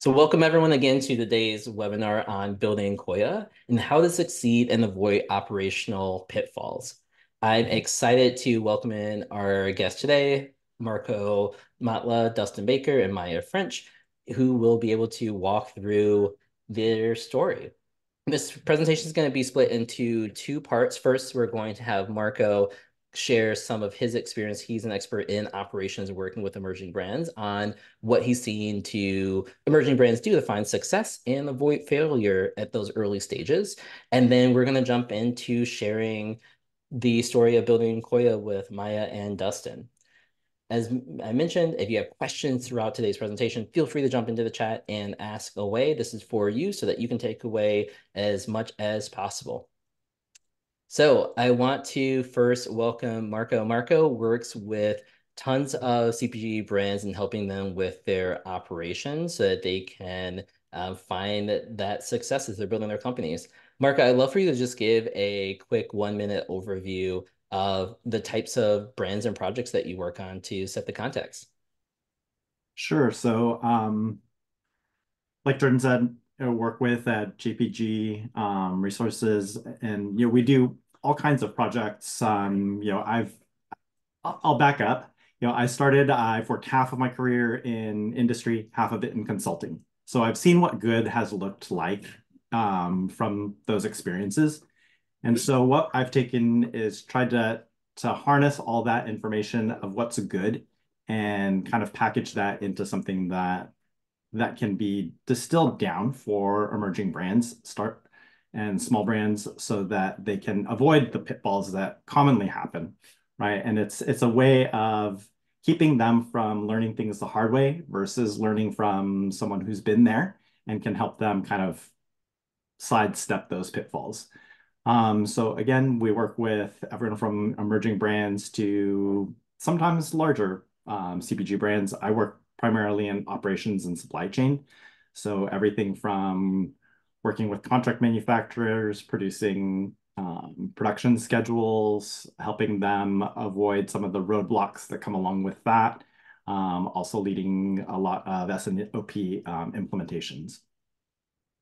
So welcome everyone again to today's webinar on building Koia and how to succeed and avoid operational pitfalls. I'm excited to welcome in our guests today, Marco Matla, Justin Baker, and Maya French, who will be able to walk through their story. This presentation is going to be split into two parts. First, we're going to have Marco share some of his experience. He's an expert in operations working with emerging brands on what he's seen to emerging brands do to find success and avoid failure at those early stages. And then we're going to jump into sharing the story of building Koia with Maya and Justin. As I mentioned, if you have questions throughout today's presentation, feel free to jump into the chat and ask away. This is for you so that you can take away as much as possible. So I want to first welcome Marco. Marco works with tons of CPG brands and helping them with their operations so that they can uh, find that success as they're building their companies. Marco, I'd love for you to just give a quick one minute overview of the types of brands and projects that you work on to set the context. Sure. So, um, like Jordan said, I work with at JPG um, Resources, and you know we do all kinds of projects. Um, you know, I've I'll back up. You know, I started. I've worked half of my career in industry, half of it in consulting. So I've seen what good has looked like um, from those experiences. And so what I've taken is tried to to harness all that information of what's good and kind of package that into something that that can be distilled down for emerging brands start and small brands so that they can avoid the pitfalls that commonly happen right? And it's it's a way of keeping them from learning things the hard way versus learning from someone who's been there and can help them kind of sidestep those pitfalls. Um, so again we work with everyone from emerging brands to sometimes larger um, cpg brands. I work primarily in operations and supply chain. So everything from working with contract manufacturers, producing um, production schedules, helping them avoid some of the roadblocks that come along with that. Um, also leading a lot of S&OP um, implementations.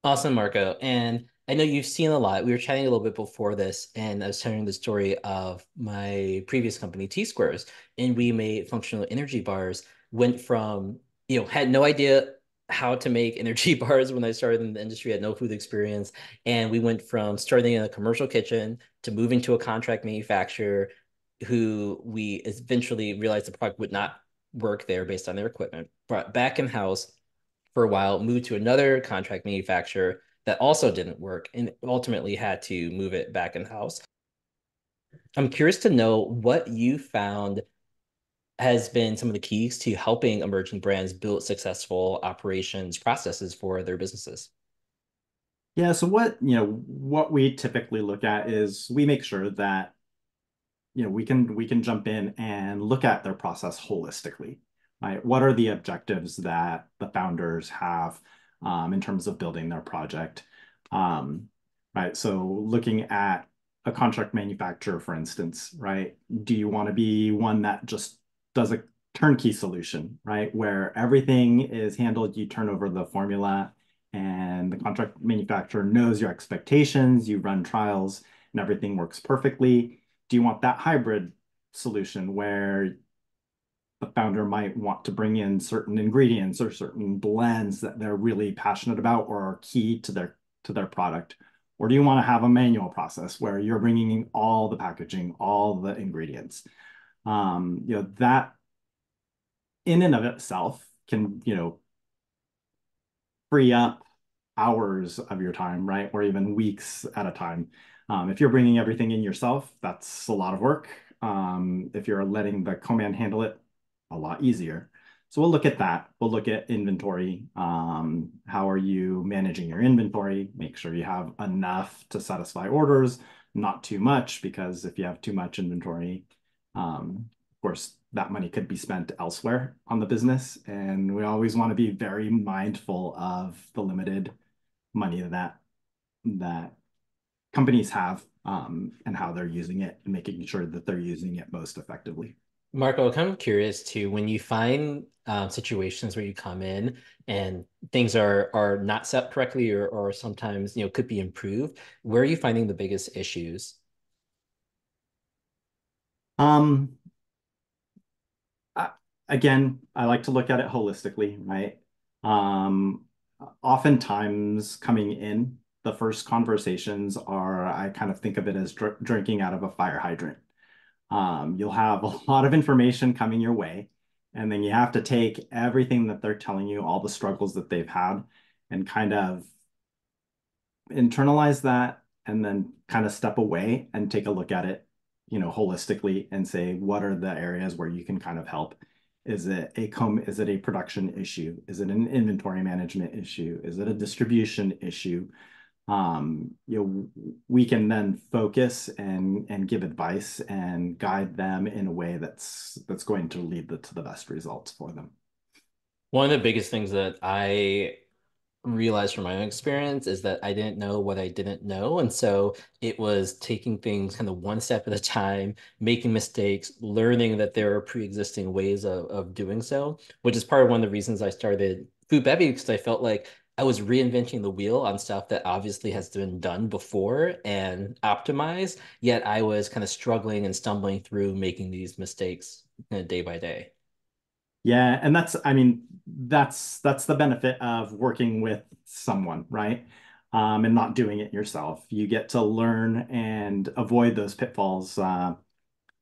Awesome, Marco. And I know you've seen a lot. We were chatting a little bit before this, and I was telling the story of my previous company, T Squares, and we made functional energy bars went from, you know, had no idea how to make energy bars when I started in the industry, had no food experience. And we went from starting in a commercial kitchen to moving to a contract manufacturer who we eventually realized the product would not work there based on their equipment. Brought back in house for a while, moved to another contract manufacturer that also didn't work and ultimately had to move it back in house. I'm curious to know what you found has been some of the keys to helping emerging brands build successful operations processes for their businesses? Yeah, so what, you know, what we typically look at is we make sure that you know, we can we can jump in and look at their process holistically. Right? What are the objectives that the founders have um, in terms of building their project? Um, right. So looking at a contract manufacturer, for instance, right? Do you want to be one that just does a turnkey solution, right? Where everything is handled, you turn over the formula and the contract manufacturer knows your expectations, you run trials and everything works perfectly. Do you want that hybrid solution where the founder might want to bring in certain ingredients or certain blends that they're really passionate about or are key to their to their product? Or do you want to have a manual process where you're bringing in all the packaging, all the ingredients? Um, you know, that in and of itself can, you know, free up hours of your time, right? Or even weeks at a time. Um, if you're bringing everything in yourself, that's a lot of work. Um, if you're letting the co-man handle it, a lot easier. So we'll look at that. We'll look at inventory. Um, how are you managing your inventory? Make sure you have enough to satisfy orders, not too much, because if you have too much inventory, um, of course, that money could be spent elsewhere on the business, and we always want to be very mindful of the limited money that that companies have um, and how they're using it and making sure that they're using it most effectively. Marco, I'm kind of curious too, when you find um, situations where you come in and things are are not set correctly or or sometimes, you know, could be improved, where are you finding the biggest issues? Um, I, again, I like to look at it holistically, right? Um, oftentimes coming in, the first conversations are, I kind of think of it as dr drinking out of a fire hydrant. Um, you'll have a lot of information coming your way, and then you have to take everything that they're telling you, all the struggles that they've had, and kind of internalize that and then kind of step away and take a look at it, you know, holistically and say, what are the areas where you can kind of help? Is it a com is it a production issue? Is it an inventory management issue? Is it a distribution issue? Um, you know, we can then focus and and give advice and guide them in a way that's that's going to lead the, to the best results for them. One of the biggest things that I realized from my own experience is that I didn't know what I didn't know. And so it was taking things kind of one step at a time, making mistakes, learning that there are pre-existing ways of, of doing so, which is part of one of the reasons I started Foodbevy because I felt like I was reinventing the wheel on stuff that obviously has been done before and optimized, yet I was kind of struggling and stumbling through making these mistakes day by day. Yeah, and that's, I mean, that's that's the benefit of working with someone, right? Um, and not doing it yourself. You get to learn and avoid those pitfalls uh,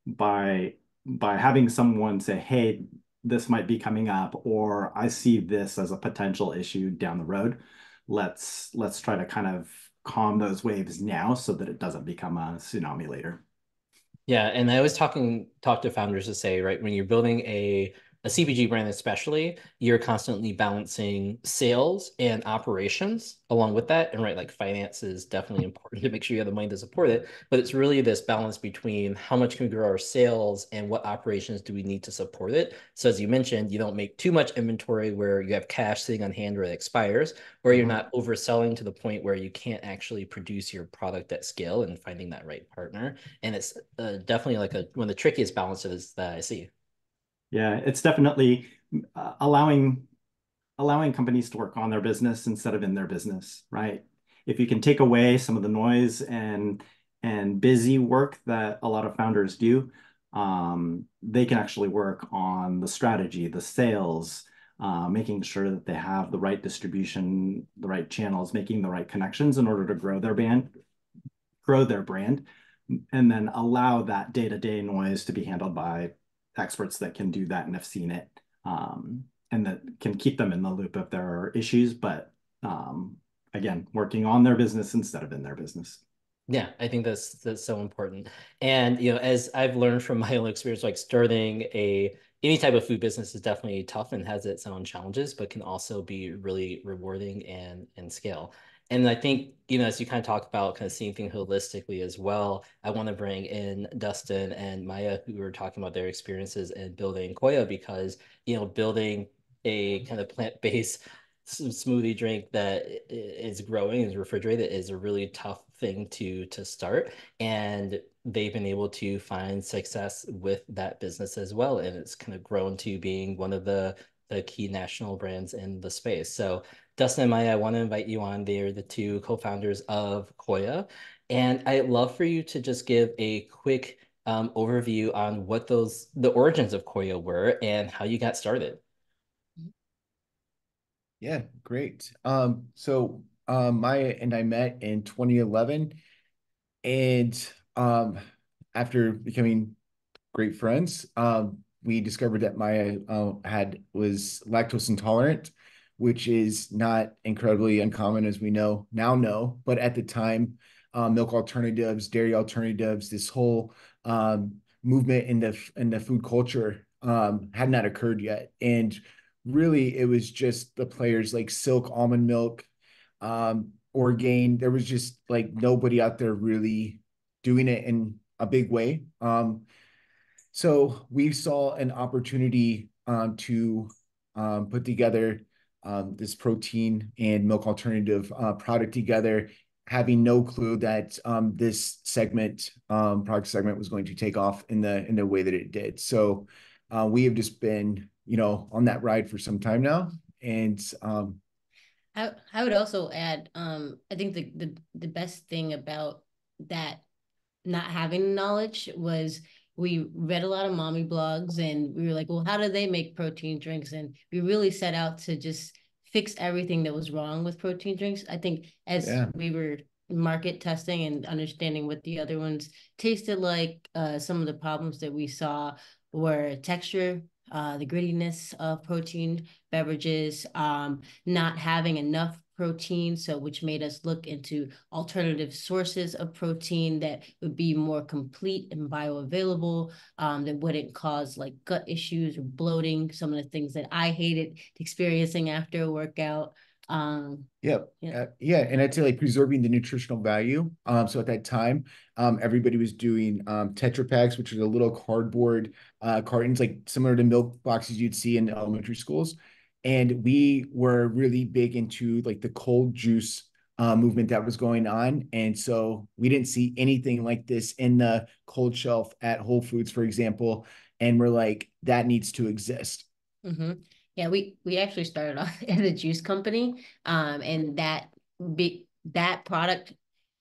by by having someone say, "Hey, this might be coming up," or "I see this as a potential issue down the road. Let's let's try to kind of calm those waves now so that it doesn't become a tsunami later." Yeah, and I always talking talk to founders to say, right, when you're building a a CPG brand especially, you're constantly balancing sales and operations along with that. And right, like finance is definitely important to make sure you have the money to support it. But it's really this balance between how much can we grow our sales and what operations do we need to support it. So as you mentioned, you don't make too much inventory where you have cash sitting on hand where it expires, or you're mm-hmm. not overselling to the point where you can't actually produce your product at scale and finding that right partner. And it's uh, definitely like a one of the trickiest balances that I see. Yeah, it's definitely uh, allowing allowing companies to work on their business instead of in their business, right? If you can take away some of the noise and and busy work that a lot of founders do, um, they can actually work on the strategy, the sales, uh, making sure that they have the right distribution, the right channels, making the right connections in order to grow their band, grow their brand, and then allow that day-to-day noise to be handled by experts that can do that and have seen it um, and that can keep them in the loop if there are issues. But um, again, working on their business instead of in their business. Yeah, I think that's that's so important. And you know, as I've learned from my own experience, like starting a any type of food business is definitely tough and has its own challenges, but can also be really rewarding and and scale. And I think, you know, as you kind of talk about kind of seeing things holistically as well, I want to bring in Justin and Maya, who were talking about their experiences in building Koia because, you know, building a kind of plant-based smoothie drink that is growing is refrigerated is a really tough thing to to start. And they've been able to find success with that business as well. And it's kind of grown to being one of the the key national brands in the space. So Justin and Maya, I want to invite you on. They're the two co-founders of Koia. And I'd love for you to just give a quick um, overview on what those the origins of Koia were and how you got started. Yeah, great. Um, so um, Maya and I met in 2011, and um, after becoming great friends, um, we discovered that Maya uh, had was lactose intolerant, which is not incredibly uncommon as we know now know, but at the time, um, milk alternatives, dairy alternatives, this whole um, movement in the in the food culture um, had not occurred yet, and really it was just the players like Silk almond milk, um, Orgain. There was just like nobody out there really doing it in a big way. Um, so we saw an opportunity um, to um, put together um, this protein and milk alternative uh, product together having no clue that um, this segment, um, product segment, was going to take off in the in the way that it did. So uh, we have just been, you know, on that ride for some time now, and um, I I would also add, um, I think the the the best thing about that not having knowledge was we read a lot of mommy blogs and we were like, well, how do they make protein drinks? And we really set out to just fix everything that was wrong with protein drinks. I think as yeah. we were market testing and understanding what the other ones tasted like, uh, some of the problems that we saw were texture, uh, the grittiness of protein beverages, um, not having enough protein, so which made us look into alternative sources of protein that would be more complete and bioavailable, um, that wouldn't cause like gut issues or bloating, some of the things that I hated experiencing after a workout. Um, yep. yeah, uh, yeah, and I'd say like preserving the nutritional value. Um, so at that time, um, everybody was doing um Tetra Paks, which are the little cardboard uh cartons, like similar to milk boxes you'd see in elementary schools and we were really big into like the cold juice uh, movement that was going on. And so we didn't see anything like this in the cold shelf at Whole Foods, for example. And we're like, that needs to exist. Mm-hmm. Yeah, we we actually started off as a juice company, um, and that be that product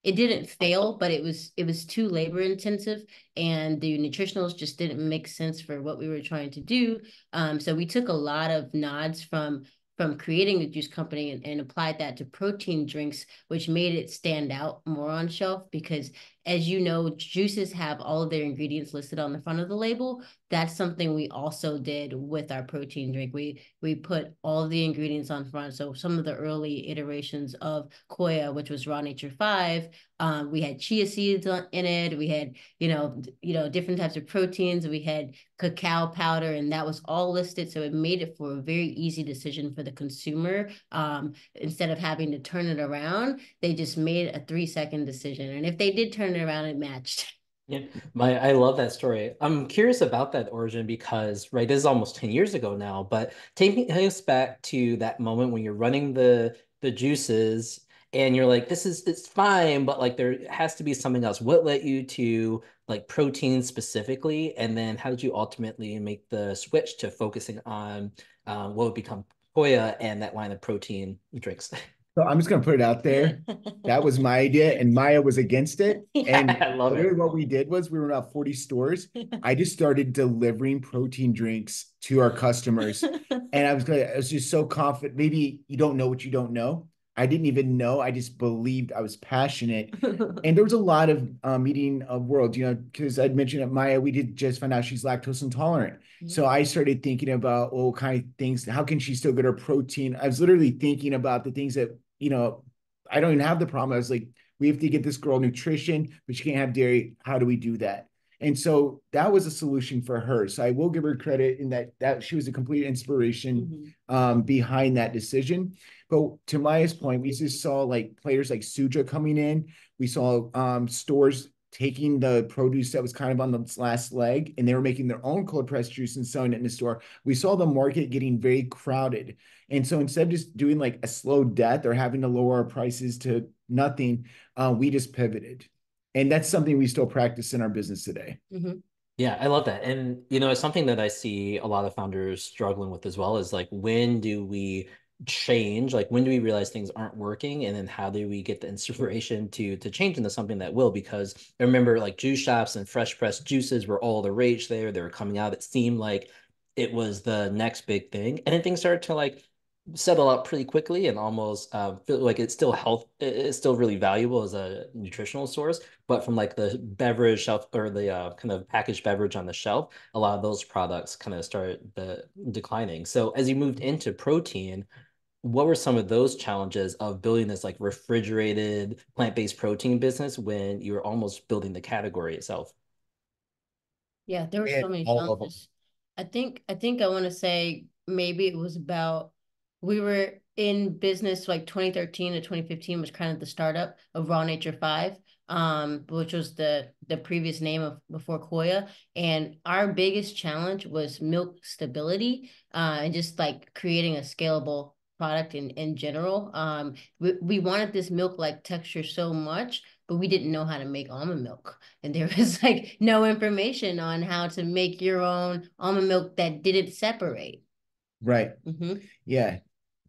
it didn't fail, but it was it was too labor intensive, and the nutritionals just didn't make sense for what we were trying to do. Um, so we took a lot of nods from from creating the juice company and, and applied that to protein drinks, which made it stand out more on shelf because as you know, juices have all of their ingredients listed on the front of the label. That's something we also did with our protein drink. We we put all the ingredients on front. So some of the early iterations of Koia, which was Raw Nature Five, um, we had chia seeds in it. We had you know you know different types of proteins. We had cacao powder, and that was all listed. So it made it for a very easy decision for the consumer. Um, instead of having to turn it around, they just made a three second decision. And if they did turn it around it matched. Yeah, my I love that story. I'm curious about that origin because right, this is almost 10 years ago now, but taking us back to that moment when you're running the the juices and you're like, this is it's fine, but like there has to be something else. What led you to like protein specifically? And then how did you ultimately make the switch to focusing on um, what would become Koia and that line of protein drinks? So I'm just gonna put it out there. that was my idea, and Maya was against it. Yeah, and I love literally it. what we did was we were about 40 stores. I just started delivering protein drinks to our customers. and I was gonna, I was just so confident. Maybe you don't know what you don't know. I didn't even know. I just believed I was passionate. and there was a lot of uh, meeting of worlds, you know, because I'd mentioned that Maya, we did just find out she's lactose intolerant. Mm-hmm. So I started thinking about all kind of things. How can she still get her protein? I was literally thinking about the things that you know, I don't even have the problem. I was like, we have to get this girl nutrition, but she can't have dairy. How do we do that? And so that was a solution for her. So I will give her credit in that that she was a complete inspiration mm-hmm. um, behind that decision. But to Maya's point, we just saw like players like Suja coming in. We saw um, stores taking the produce that was kind of on the last leg and they were making their own cold pressed juice and selling it in the store. We saw the market getting very crowded. And so instead of just doing like a slow death or having to lower our prices to nothing, uh, we just pivoted. And that's something we still practice in our business today. Mm-hmm. Yeah, I love that. And, you know, it's something that I see a lot of founders struggling with as well is like, when do we change like when do we realize things aren't working and then how do we get the inspiration to to change into something that will because i remember like juice shops and fresh pressed juices were all the rage there they were coming out it seemed like it was the next big thing and then things started to like settle out pretty quickly and almost uh, feel like it's still health it's still really valuable as a nutritional source but from like the beverage shelf or the uh, kind of packaged beverage on the shelf a lot of those products kind of start the declining so as you moved into protein what were some of those challenges of building this like refrigerated plant-based protein business when you were almost building the category itself? Yeah, there were so many challenges. I think I think I want to say maybe it was about we were in business like 2013 to 2015 was kind of the startup of Raw Nature 5 um which was the the previous name of before Koia and our biggest challenge was milk stability uh and just like creating a scalable product in in general. Um, we, we wanted this milk like texture so much, but we didn't know how to make almond milk, and there was like no information on how to make your own almond milk that didn't separate. Right. hmm Yeah.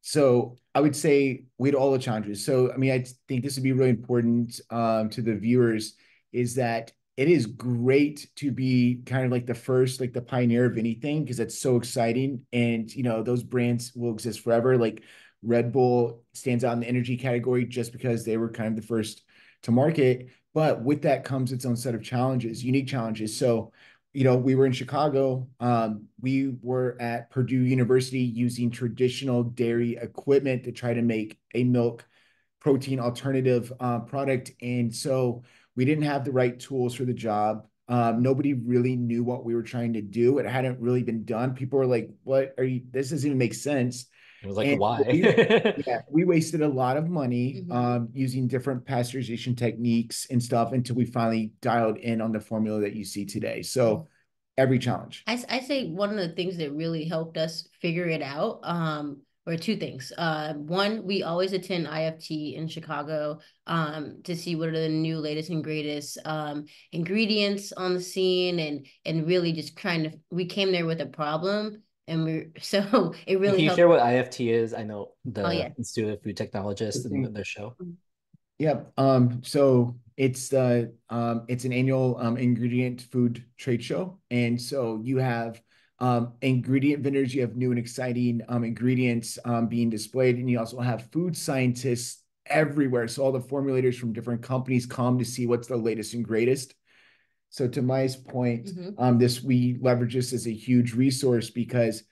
So I would say had all the challenges. So I mean, I think this would be really important um, to the viewers is that it is great to be kind of like the first, like the pioneer of anything, because that's so exciting. And you know, those brands will exist forever. Like Red Bull stands out in the energy category just because they were kind of the first to market. But with that comes its own set of challenges, unique challenges. So you know, we were in Chicago. Um, we were at Purdue University using traditional dairy equipment to try to make a milk protein alternative uh, product. And so we didn't have the right tools for the job. Um, nobody really knew what we were trying to do. It hadn't really been done. People were like, "What are you? This doesn't even make sense." It was like, And why? we- Yeah, we wasted a lot of money Mhm. um, using different pasteurization techniques and stuff until we finally dialed in on the formula that you see today. So every challenge. I, I say one of the things that really helped us figure it out um, were two things. Uh, one, we always attend IFT in Chicago um, to see what are the new latest and greatest um, ingredients on the scene and and really just trying to we came there with a problem and we so it really Can you helped. share what IFT is? I know the Oh, yeah. Institute of Food Technologists and Mhm. their show. Yep. Um, so it's the um, it's an annual um, ingredient food trade show, and so you have um, ingredient vendors, you have new and exciting um, ingredients um, being displayed, and you also have food scientists everywhere. So all the formulators from different companies come to see what's the latest and greatest. So to Mai's point, Mhm. um, this we leverage this as a huge resource because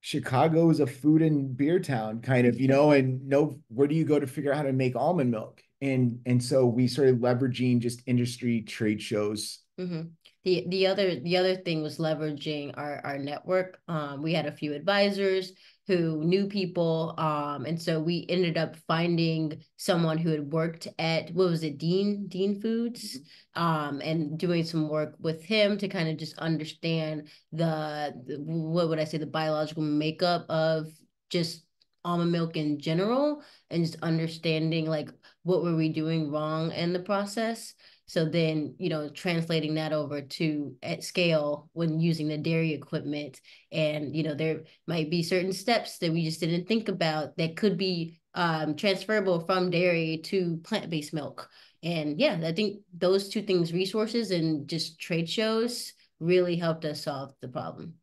Chicago is a food and beer town, kind of, you know, and no, where do you go to figure out how to make almond milk? And and so we started leveraging just industry trade shows. Mhm. The the other the other thing was leveraging our our network. Um, we had a few advisors who knew people, um, and so we ended up finding someone who had worked at what was it, Dean Dean Foods, um, and doing some work with him to kind of just understand the, the what would I say the biological makeup of just almond milk in general, and just understanding like what were we doing wrong in the process. So then, you know, translating that over to at scale when using the dairy equipment. And, you know, there might be certain steps that we just didn't think about that could be um, transferable from dairy to plant-based milk. And yeah, I think those two things, resources and just trade shows, really helped us solve the problem.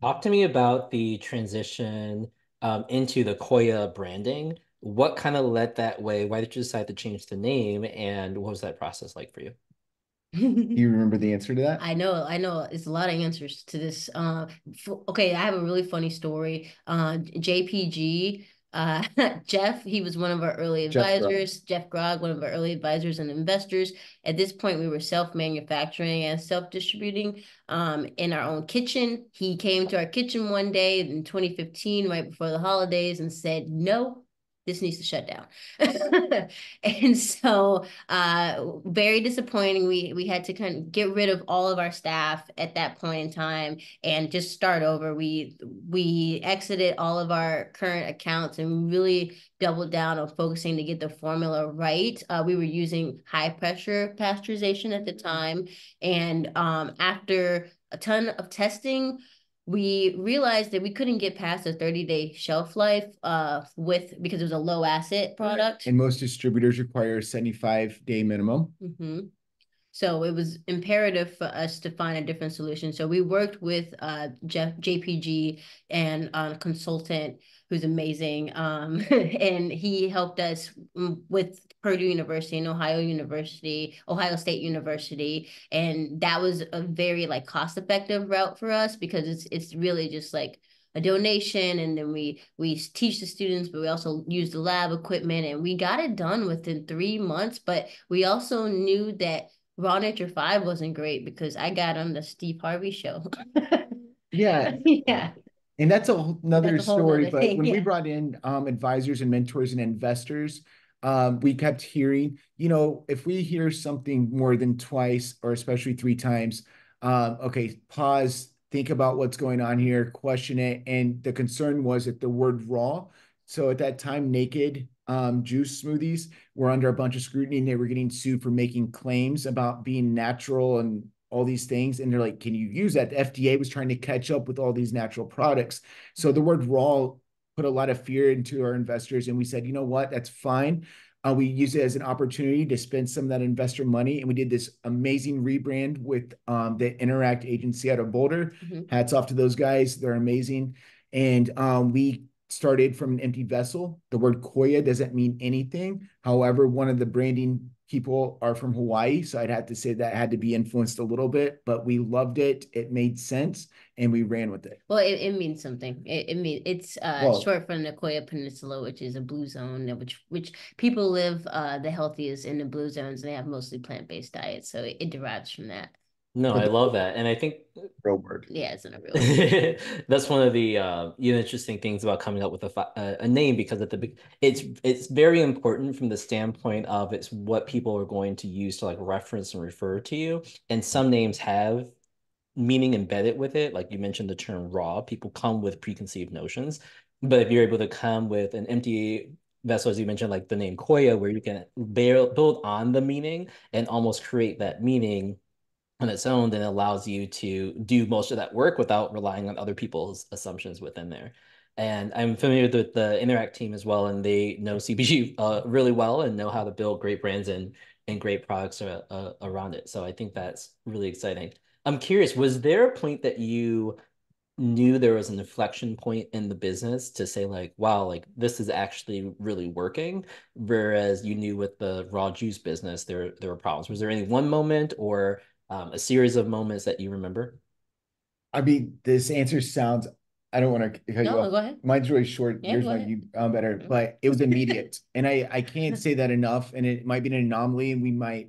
Talk to me about the transition um, into the Koia branding. What kind of led that way? Why did you decide to change the name? And what was that process like for you? Do you remember the answer to that? I know, I know. It's a lot of answers to this. Uh, f- okay, I have a really funny story. Uh, JPG, uh, Jeff, he was one of our early Jeff Grog. advisors. Jeff Grog, one of our early advisors and investors. At this point, we were self-manufacturing and self-distributing um, in our own kitchen. He came to our kitchen one day in 2015, right before the holidays, and said, "No, this needs to shut down." and so uh very disappointing. We we had to kind of get rid of all of our staff at that point in time and just start over. We we exited all of our current accounts and really doubled down on focusing to get the formula right. Uh, we were using high pressure pasteurization at the time. And um after a ton of testing we realized that we couldn't get past a 30 day shelf life uh with because it was a low acid product And most distributors require a 75 day minimum. hmm So it was imperative for us to find a different solution. So we worked with uh Jeff JPG and a consultant who's amazing. Um, and he helped us mm, with Purdue University and Ohio University, Ohio State University. And that was a very like cost effective route for us because it's it's really just like a donation and then we we teach the students but we also use the lab equipment and we got it done within three months but we also knew that raw nature 5 wasn't great because i got on the steve harvey show Yeah. yeah And that's a whole another That's a story. But thing, when we brought in um, advisors and mentors and investors, um, we kept hearing, you know, if we hear something more than twice or especially three times, um, okay, pause. think about what's going on here, question it. And the concern was that the word raw. So at that time, naked um, juice smoothies were under a bunch of scrutiny and they were getting sued for making claims about being natural and all these things. And they're like, can you use that? The FDA was trying to catch up with all these natural products. So the word raw put a lot of fear into our investors. And we said, you know what? That's fine. Uh, we use it as an opportunity to spend some of that investor money. And we did this amazing rebrand with um, the Interact agency out of Boulder. Mm-hmm. Hats off to those guys. They're amazing. And um, we started from an empty vessel. The word Koia doesn't mean anything. However, one of the branding people are from Hawaii. So I'd have to say that had to be influenced a little bit, but we loved it. It made sense and we ran with it. Well, it, it means something. It, it means it's uh, well, short for Nicoya Peninsula, which is a blue zone, which which people live uh, the healthiest in the blue zones. And they have mostly plant based diets, so it, it derives from that. No, I love that. And I think real word. Yeah, it's not a real That's one of the uh, you know, interesting things about coming up with a, a name because at the it's it's very important from the standpoint of it's what people are going to use to like reference and refer to you. And some names have meaning embedded with it. Like you mentioned the term raw, people come with preconceived notions. But if you're able to come with an empty vessel, as you mentioned, like the name Koia, where you can build on the meaning and almost create that meaning on its own, then it allows you to do most of that work without relying on other people's assumptions within there. And I'm familiar with the Interact team as well, and they know CPG uh, really well and know how to build great brands and and great products uh, uh, around it. So I think that's really exciting. I'm curious, was there a point that you knew there was an inflection point in the business to say like, wow, like this is actually really working, whereas you knew with the raw juice business there there were problems. Was there any one moment or um, a series of moments that you remember? I mean, this answer sounds. I don't want to cut no, you off. Go ahead. Mine's really short. Yeah, Yours might be um, better, but it was immediate, and I I can't say that enough. And it might be an anomaly, and we might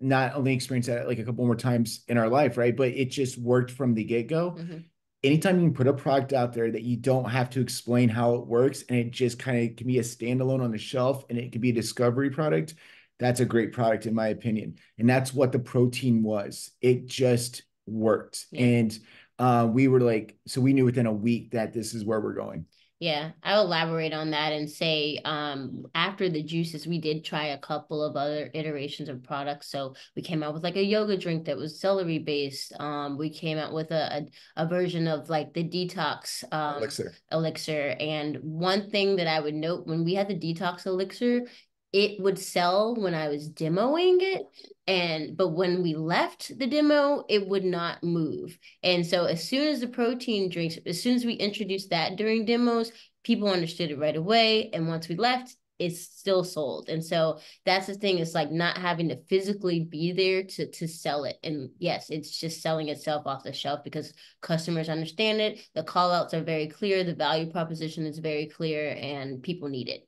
not only experience that like a couple more times in our life, right? But it just worked from the get go. Mm-hmm. Anytime you can put a product out there that you don't have to explain how it works, and it just kind of can be a standalone on the shelf, and it can be a discovery product that's a great product in my opinion. And that's what the protein was. It just worked. Yeah. and uh, we were like so we knew within a week that this is where we're going. Yeah i'll elaborate on that and say um, after the juices we did try a couple of other iterations of products. So we came out with like a yoga drink that was celery based um, we came out with a, a, a version of like the detox um, elixir. elixir. And one thing that i would note when we had the detox elixir it would sell when I was demoing it. And but when we left the demo, it would not move. And so as soon as the protein drinks, as soon as we introduced that during demos, people understood it right away. And once we left, it's still sold. And so that's the thing, it's like not having to physically be there to to sell it. And yes, it's just selling itself off the shelf because customers understand it. The call outs are very clear, the value proposition is very clear, and people need it.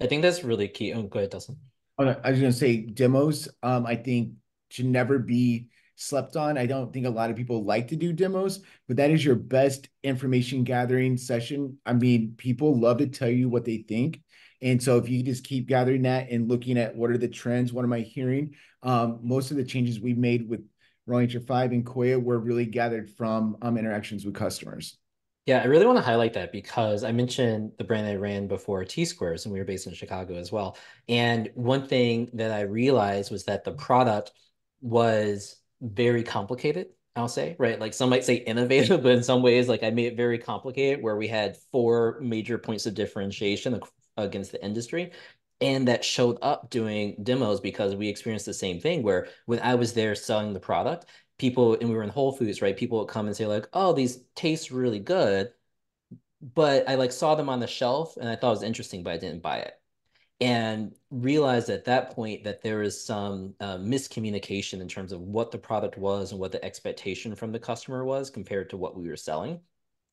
I think that's really key. Oh, go ahead, Justin. Oh, I was going to say demos. Um, I think should never be slept on. I don't think a lot of people like to do demos, but that is your best information gathering session. I mean, people love to tell you what they think. And so if you just keep gathering that and looking at what are the trends, what am I hearing? Um, most of the changes we've made with Nature 5 and Koia were really gathered from um, interactions with customers. Yeah, I really want to highlight that because I mentioned the brand I ran before T Squares, and we were based in Chicago as well. And one thing that I realized was that the product was very complicated. I'll say, right? Like some might say innovative, but in some ways, like I made it very complicated where we had four major points of differentiation against the industry. And that showed up doing demos because we experienced the same thing where when I was there selling the product, people and we were in Whole Foods, right? People would come and say like, "Oh, these taste really good," but I like saw them on the shelf and I thought it was interesting, but I didn't buy it. And realized at that point that there is some uh, miscommunication in terms of what the product was and what the expectation from the customer was compared to what we were selling.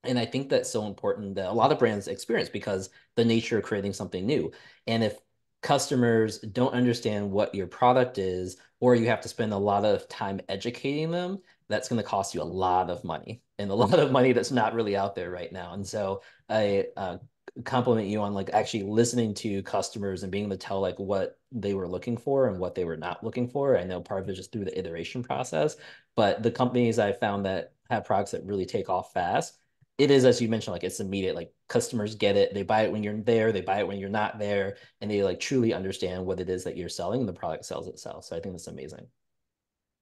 And I think that's so important that a lot of brands experience because the nature of creating something new. And if customers don't understand what your product is, or you have to spend a lot of time educating them, that's going to cost you a lot of money and a lot of money that's not really out there right now. And so I uh, compliment you on like actually listening to customers and being able to tell like what they were looking for and what they were not looking for. I know part of it is just through the iteration process, but the companies I found that have products that really take off fast, it is as you mentioned, like it's immediate. Like customers get it, they buy it when you're there, they buy it when you're not there, and they like truly understand what it is that you're selling, and the product sells itself. So I think that's amazing.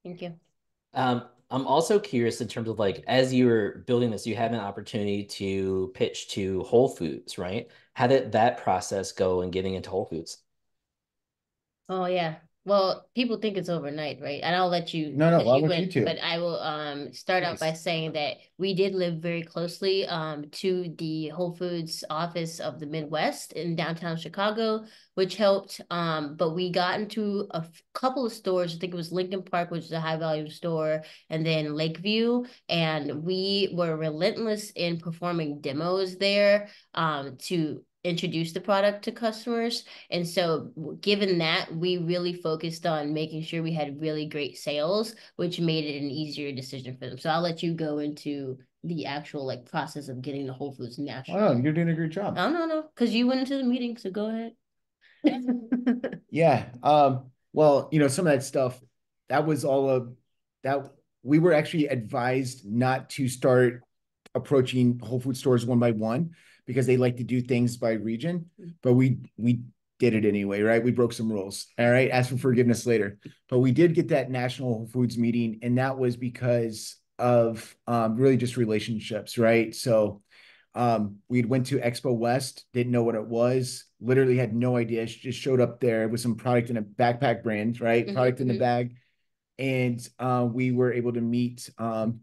Thank you. Um, I'm also curious in terms of like as you were building this, you had an opportunity to pitch to Whole Foods, right? How did that process go in getting into Whole Foods? Oh yeah. Well, people think it's overnight, right? And I'll let you. No, no, I'll you you win, too. But I will um start out by saying that we did live very closely um to the Whole Foods office of the Midwest in downtown Chicago, which helped. Um, but we got into a f- couple of stores. I think it was Lincoln Park, which is a high volume store, and then Lakeview. And we were relentless in performing demos there um to introduce the product to customers. And so, given that, we really focused on making sure we had really great sales, which made it an easier decision for them. So, I'll let you go into the actual like process of getting the Whole Foods Oh, national. no, you're doing a great job. No, no, no, because you went into the meeting. So go ahead. Yeah. Um, well, you know, some of that stuff, that was all of that we were actually advised not to start approaching Whole Food stores one by one because they like to do things by region, but we we did it anyway, right? We broke some rules. All right. Ask for forgiveness later. But we did get that national Whole Foods meeting, and that was because of um really just relationships, right? So um, we went to Expo West, didn't know what it was, literally had no idea. She just showed up there with some product in a backpack brand, right? Mhm, Product in the mhm. bag. And uh, we were able to meet um,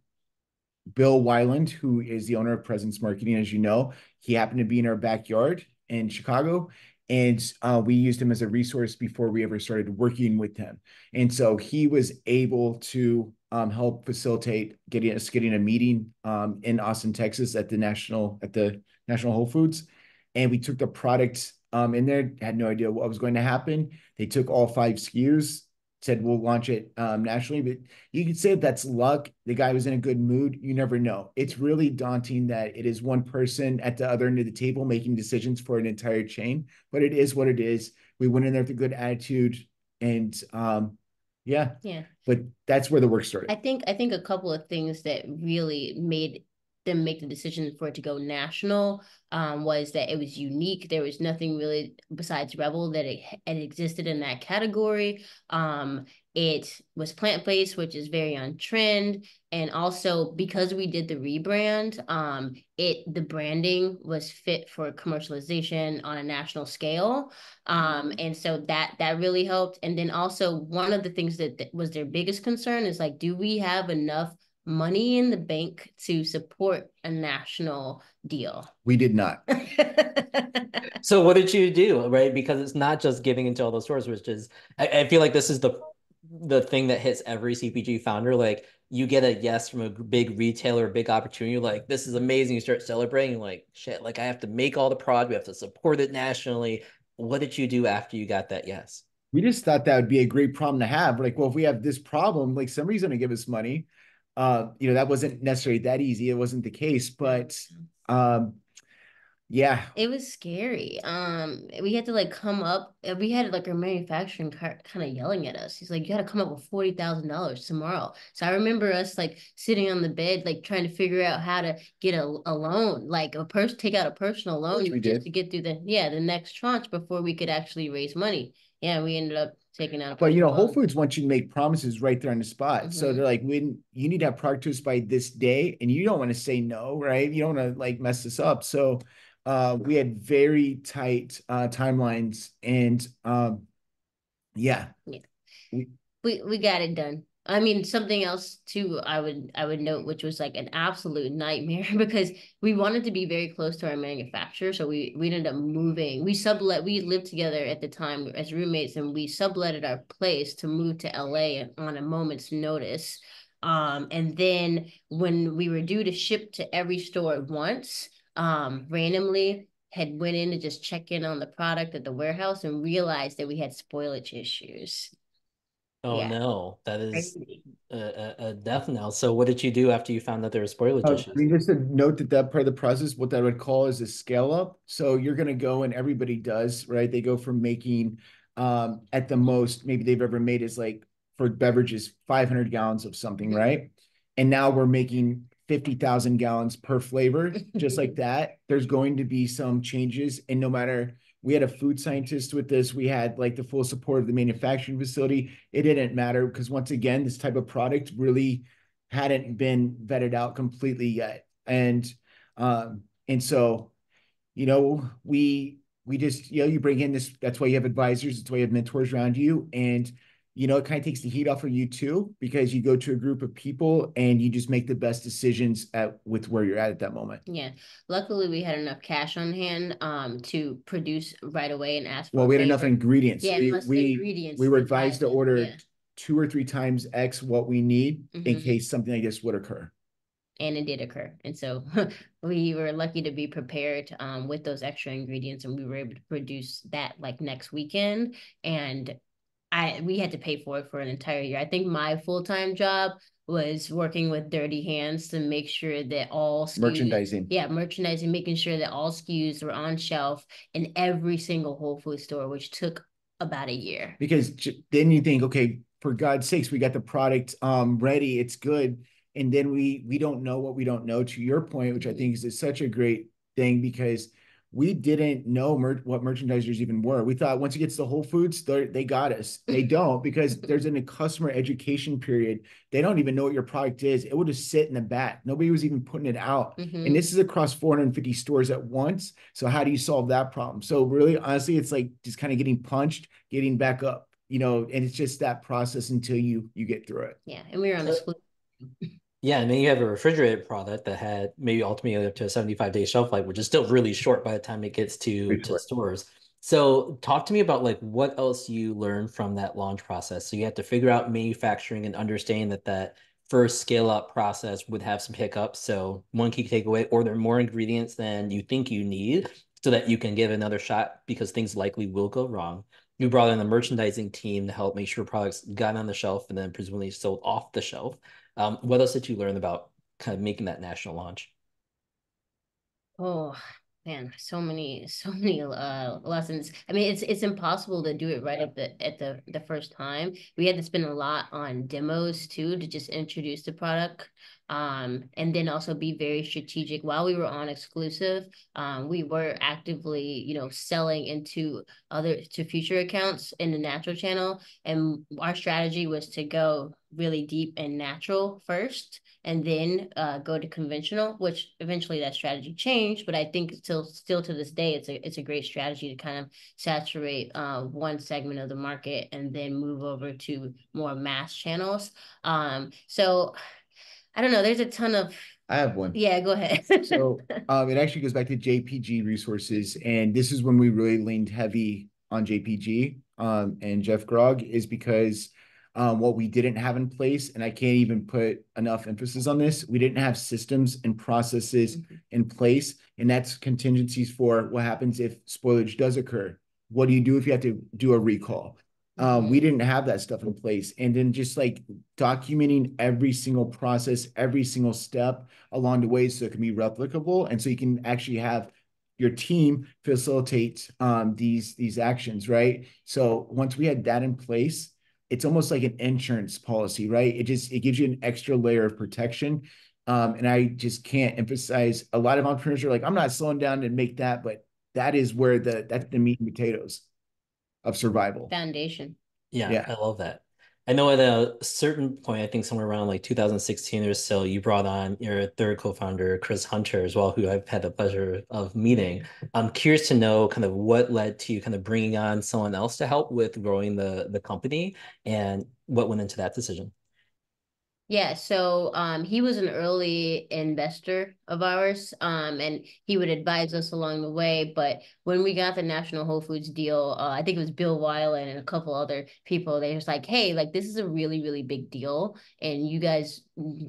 Bill Weiland, who is the owner of Presence Marketing, as you know. He happened to be in our backyard in Chicago. And uh, we used him as a resource before we ever started working with him. And so he was able to um, help facilitate getting us getting a meeting um, in Austin, Texas, at the national at the National Whole Foods, and we took the product um, in there. Had no idea what was going to happen. They took all five SKUs, said we'll launch it um, nationally, but you could say that's luck. The guy was in a good mood. You never know. It's really daunting that it is one person at the other end of the table making decisions for an entire chain, but it is what it is. We went in there with a good attitude, and um, yeah, Yeah. but that's where the work started. I think I think a couple of things that really made them make the decision for it to go national um, was that it was unique. There was nothing really besides REBBL that it, it existed in that category. Um, it was plant based, which is very on trend, and also because we did the rebrand, um, it the branding was fit for commercialization on a national scale, um, and so that that really helped. And then also one of the things that, that was their biggest concern is like, do we have enough money in the bank to support a national deal? we did not. So what did you do, right? Because it's not just giving into all those stores, which is I, I feel like this is the the thing that hits every CPG founder. Like you get a yes from a big retailer, a big opportunity, you're like, this is amazing. You start celebrating, like, shit, like I have to make all the product, we have to support it nationally. What did you do after you got that yes? we just thought that would be a great problem to have. Like, well, if we have this problem, like somebody's going to give us money. Uh, you know, that wasn't necessarily that easy. It wasn't the case, but um, yeah, It was scary. Um, we had to like come up. We had like our manufacturing kind of yelling at us. He's like, "You got to come up with forty thousand dollars tomorrow." So I remember us like sitting on the bed, like trying to figure out how to get a, a loan, like a person take out a personal loan we just did. to get through the yeah the next tranche before we could actually raise money. Yeah, we ended up taking out. A but you know, Whole. Foods wants you to make promises right there on the spot. So Mhm. they're like, when you need to have product to us by this day, and you don't want to say no, right? You don't want to like mess this up. So uh, we had very tight uh, timelines, and um, yeah, we we got it done. I mean, something else too. I would I would note, which was like an absolute nightmare because we wanted to be very close to our manufacturer, so we we ended up moving. We sublet. We lived together at the time as roommates, and we subletted our place to move to LA on a moment's notice. Um, and then when we were due to ship to every store at once, um, randomly had went in to just check in on the product at the warehouse and realized that we had spoilage issues. Oh Yeah. no, that is a, a, a death knell. So what did you do after you found that there were spoilage Uh, issues? I mean, just to note that that part of the process, what that would call is a scale up. So you're going to go and everybody does, right? They go from making um, at the most maybe they've ever made is like for beverages 500 gallons of something, right? And now we're making 50,000 gallons per flavor, just like that. There's going to be some changes, and no matter we had a food scientist with this, we had like the full support of the manufacturing facility. It didn't matter because once again, this type of product really hadn't been vetted out completely yet. And um, and so, you know, we we just, you know, you bring in this, that's why you have advisors, that's why you have mentors around you. And you know, it kind of takes the heat off of you too, because you go to a group of people and you just make the best decisions at with where you're at at that moment. Yeah. Luckily, we had enough cash on hand um to produce right away and ask for Well, we had enough ingredients. Yeah, We we ingredients. we were advised to order yeah. two or three times X what we need in Mhm. case something like this would occur. and it did occur. And so we were lucky to be prepared um, with those extra ingredients, and we were able to produce that like next weekend. And I we had to pay for it for an entire year. I think my full time job was working with dirty hands to make sure that all SKUs, Merchandising. yeah, merchandising, making sure that all SKUs were on shelf in every single Whole Food store, which took about a year. because j- then you think, okay, for God's sakes, we got the product um ready, it's good, and then we we don't know what we don't know. To your point, which I think is, is such a great thing because we didn't know mer- what merchandisers even were. We thought once it gets to Whole Foods, they they got us. They don't because there's a customer education period. They don't even know what your product is. It will just sit in the back. Nobody was even putting it out. Mhm. And this is across 450 stores at once. So how do you solve that problem? So really, honestly, it's like just kind of getting punched, getting back up, you know, and it's just that process until you you get through it. Yeah, and we were on the. exclusive. Yeah, and then you have a refrigerated product that had maybe ultimately up to a 75 day shelf life, which is still really short by the time it gets to, to short. stores. So talk to me about like what else you learned from that launch process. So you have to figure out manufacturing and understand that that first scale up process would have some hiccups. So one key takeaway, or there are more ingredients than you think you need so that you can give another shot because things likely will go wrong. You brought in the merchandising team to help make sure products got on the shelf and then presumably sold off the shelf. Um, what else did you learn about kind of making that national launch? Oh man, so many, so many uh lessons. I mean, it's it's impossible to do it right at the at the the first time. We had to spend a lot on demos too to just introduce the product. Um, and then also be very strategic. While we were on exclusive, um, we were actively, you know, selling into other to future accounts in the natural channel. And our strategy was to go really deep and natural first and then uh, go to conventional, which eventually that strategy changed. But I think still, still to this day, it's a it's a great strategy to kind of saturate uh, one segment of the market and then move over to more mass channels. Um, so I don't know. There's a ton of I have one. yeah. Go ahead. So um, it actually goes back to JPG resources, and this is when we really leaned heavy on JPG um, and Jeff Grog is because um, what we didn't have in place, and I can't even put enough emphasis on this, we didn't have systems and processes Mhm. in place, and that's contingencies for what happens if spoilage does occur. What do you do if you have to do a recall? Um, we didn't have that stuff in place, and then just like documenting every single process, every single step along the way, so it can be replicable, and so you can actually have your team facilitate um, these these actions, right? So once we had that in place, it's almost like an insurance policy, right? It just it gives you an extra layer of protection. Um, and I just can't emphasize. A lot of entrepreneurs are like, I'm not slowing down to make that, but that is where the that's the meat and potatoes of survival. Foundation. Yeah, Yeah. I love that. I know at a certain point, I think somewhere around like 2016 or so, you brought on your third co-founder, Chris Hunter, as well, who I've had the pleasure of meeting. I'm curious to know kind of what led to you kind of bringing on someone else to help with growing the the company and what went into that decision. Yeah, so um, he was an early investor of ours, um, and he would advise us along the way. But when we got the National Whole Foods deal, uh, I think it was Bill Weiland and a couple other people. They was like, "Hey, like this is a really, really big deal, and you guys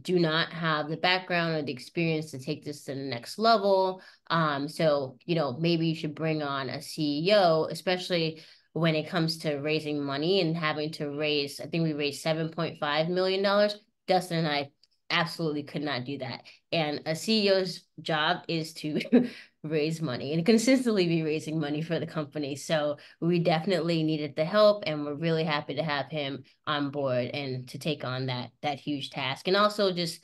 do not have the background or the experience to take this to the next level. Um, so you know maybe you should bring on a CEO, especially." when it comes to raising money and having to raise, I think we raised $7.5 million. Dustin and I absolutely could not do that. And a CEO's job is to raise money and consistently be raising money for the company. So we definitely needed the help and we're really happy to have him on board and to take on that that huge task. And also just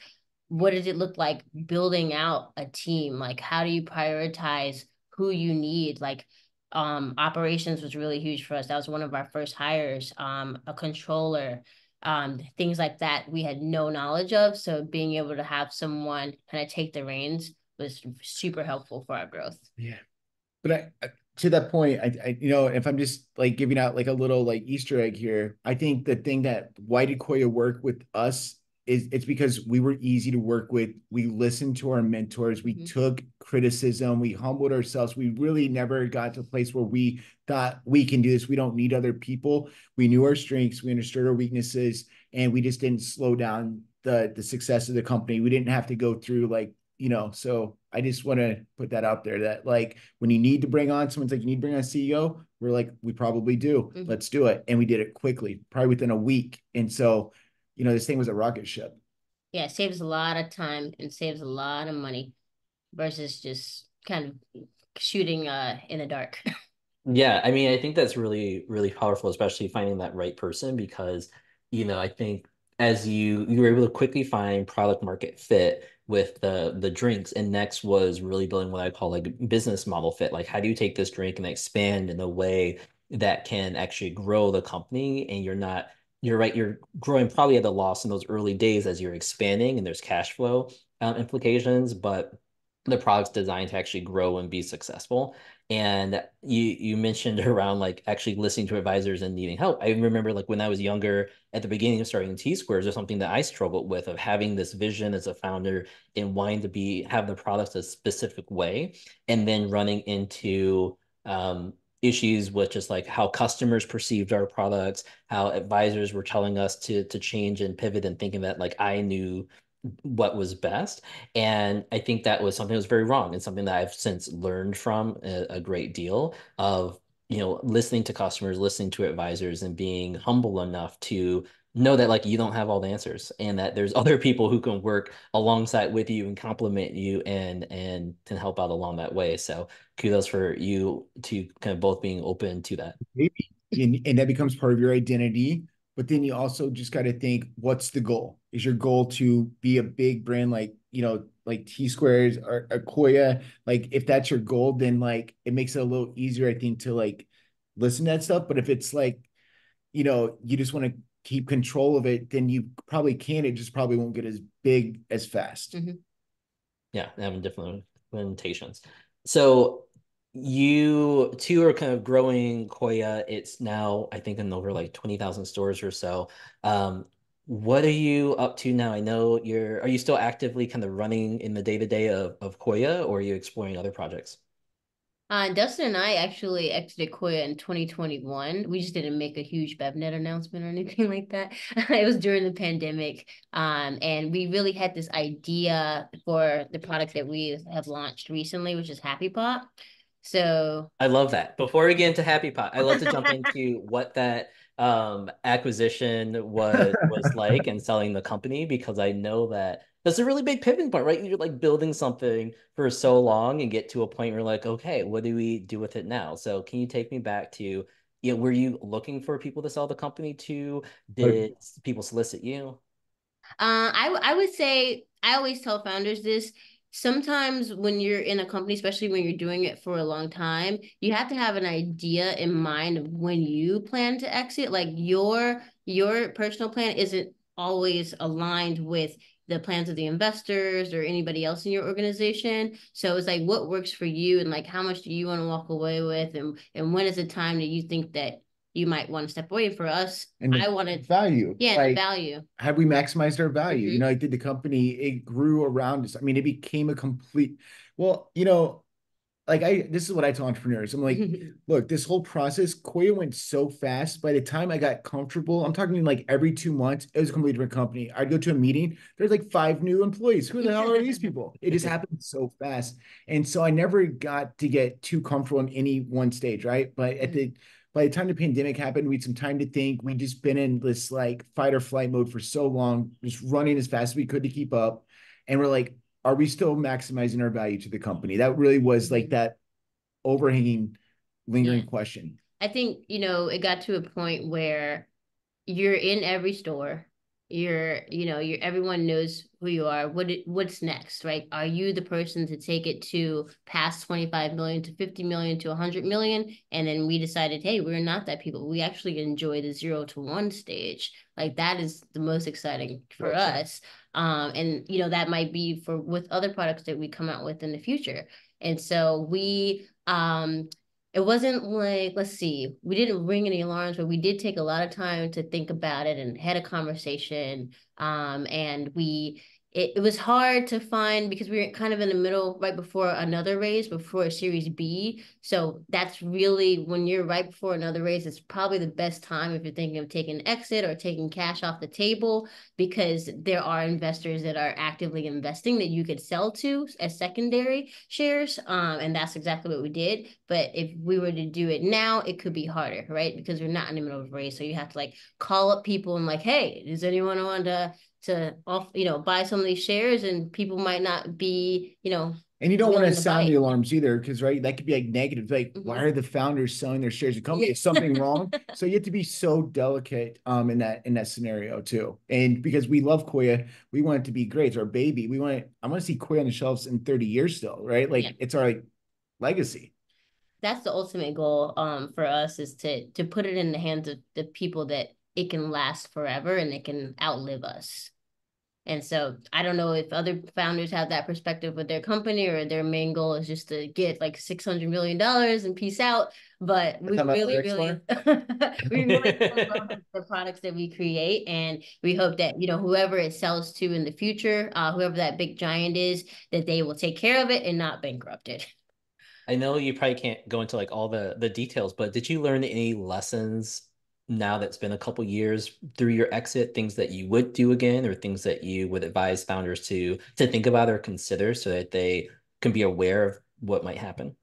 what does it look like building out a team? Like how do you prioritize who you need? Like um operations was really huge for us. That was one of our first hires, um a controller, um, things like that we had no knowledge of. So being able to have someone kind of take the reins was super helpful for our growth. Yeah. But I, to that point, I, I, you know, if I'm just like giving out like a little like Easter egg here, I think the thing that why did Koia work with us is it's because we were easy to work with. We listened to our mentors. We mm-hmm. took criticism. We humbled ourselves. We really never got to a place where we thought we can do this. We don't need other people. We knew our strengths. We understood our weaknesses, and we just didn't slow down the the success of the company. We didn't have to go through like you know. So I just want to put that out there that like when you need to bring on someone's like you need to bring on a CEO. We're like we probably do. Mm-hmm. Let's do it, and we did it quickly, probably within a week. And so you know, this thing was a rocket ship. Yeah, it saves a lot of time and saves a lot of money versus just kind of shooting uh in the dark. yeah, I mean, I think that's really, really powerful, especially finding that right person because, you know, I think as you you were able to quickly find product market fit with the the drinks and next was really building what i call like business model fit like how do you take this drink and expand in a way that can actually grow the company and you're not you're right. You're growing probably at a loss in those early days as you're expanding and there's cash flow um, implications, but the product's designed to actually grow and be successful. And you you mentioned around like actually listening to advisors and needing help. I remember like when I was younger at the beginning of starting T Squares, or something that I struggled with of having this vision as a founder and wanting to be have the products a specific way, and then running into um, issues with just like how customers perceived our products, how advisors were telling us to to change and pivot and thinking that like I knew what was best. And I think that was something that was very wrong and something that I've since learned from a, a great deal of, you know, listening to customers, listening to advisors and being humble enough to know that like you don't have all the answers and that there's other people who can work alongside with you and complement you and and can help out along that way. So kudos for you to kind of both being open to that. Maybe. And, and that becomes part of your identity but then you also just got to think what's the goal? Is your goal to be a big brand like you know like t squares or Koia like if that's your goal then like it makes it a little easier i think to like listen to that stuff. But if it's like you know you just want to keep control of it, then you probably can. It just probably won't get as big as fast. Mm-hmm. Yeah, having different limitations. So you two are kind of growing Koia. It's now, I think, in over like 20,000 stores or so. Um, what are you up to now? I know you're, are you still actively kind of running in the day to day of, of Koia or are you exploring other projects? Uh, Dustin and I actually exited Koia in 2021. We just didn't make a huge BevNet announcement or anything like that. it was during the pandemic. Um, and we really had this idea for the product that we have launched recently, which is Happy Pop. So I love that. Before we get into Happy Pop, I love to jump into what that um acquisition was was like and selling the company because I know that that's a really big pivoting point, right? You're like building something for so long and get to a point where you're like, okay, what do we do with it now? So can you take me back to, you know, were you looking for people to sell the company to? Did people solicit you? Uh, I I would say I always tell founders this. Sometimes when you're in a company, especially when you're doing it for a long time, you have to have an idea in mind of when you plan to exit. Like your your personal plan isn't always aligned with the plans of the investors or anybody else in your organization. So it's like what works for you and like how much do you want to walk away with and and when is the time that you think that you might want to step away for us. And I wanted value. Yeah, like, value. Have we maximized our value? Mm-hmm. You know, I did the company, it grew around us. I mean, it became a complete well, you know, like I this is what I tell entrepreneurs. I'm like, look, this whole process, Koia went so fast. By the time I got comfortable, I'm talking like every two months, it was a completely different company. I'd go to a meeting, there's like five new employees. Who the hell are these people? It just happened so fast. And so I never got to get too comfortable in any one stage, right? But at the mm. by the time the pandemic happened, we had some time to think. We'd just been in this like fight or flight mode for so long, just running as fast as we could to keep up. And we're like, are we still maximizing our value to the company? That really was like mm-hmm. that overhanging, lingering Yeah. question. I think, you know, it got to a point where you're in every store. You're, you know, you're everyone knows who you are. What what's next, right? Are you the person to take it to past 25 million to 50 million to 100 million? And then we decided, hey, we're not that people. We actually enjoy the zero to one stage. Like that is the most exciting for Gotcha. us. Um, and you know, that might be for with other products that we come out with in the future. And so we um it wasn't like let's see we didn't ring any alarms but we did take a lot of time to think about it and had a conversation um and we it, it was hard to find because we were kind of in the middle right before another raise before a series b so that's really when you're right before another raise it's probably the best time if you're thinking of taking exit or taking cash off the table because there are investors that are actively investing that you could sell to as secondary shares um and that's exactly what we did but if we were to do it now, it could be harder, right? Because we're not in the middle of a race. So you have to like call up people and like, hey, does anyone want to to off, you know, buy some of these shares? And people might not be, you know, And you don't want to sound the alarms either, because right, that could be like negative. Like, why Mhm. are the founders selling their shares of the company? Yeah. Is something wrong? So you have to be so delicate um in that in that scenario too. And because we love Koia, we want it to be great. It's our baby. We want it, I want to see Koia on the shelves in 30 years still, right? Like Yeah. it's our like legacy. that's the ultimate goal um for us is to to put it in the hands of the people that it can last forever and it can outlive us. And so I don't know if other founders have that perspective with their company or their main goal is just to get like six hundred million dollars and peace out. But we really, really, we really love the products that we create, and we hope that you know whoever it sells to in the future, uh, whoever that big giant is, that they will take care of it and not bankrupt it. I know you probably can't go into like all the the details, but did you learn any lessons now that's been a couple years through your exit, things that you would do again or things that you would advise founders to to think about or consider so that they can be aware of what might happen?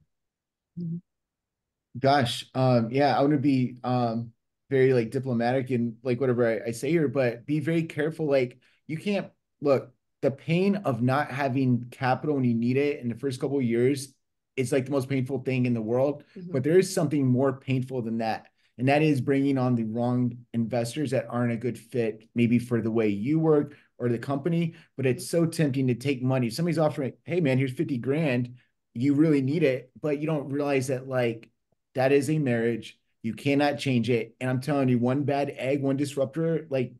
Gosh, um, yeah, I want to be um very like diplomatic and like whatever I, I say here, but be very careful. Like you can't look the pain of not having capital when you need it in the first couple of years. It's like the most painful thing in the world, Mhm. but there is something more painful than that, and that is bringing on the wrong investors that aren't a good fit, maybe for the way you work or the company. But it's so tempting to take money. Somebody's offering, hey man, here's fifty grand. You really need it, but you don't realize that like that is a marriage. You cannot change it. And I'm telling you, one bad egg, one disruptor, like